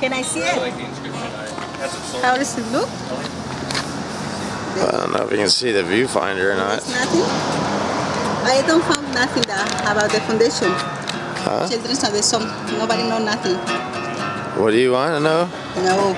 Can I see it? How does it look? I don't know if you can see the viewfinder or not. There's nothing. I don't found nothing that, about the foundation. Huh? Children's song. Nobody know nothing. What do you want to know? No.